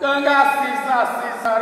Canga cisa, cisa,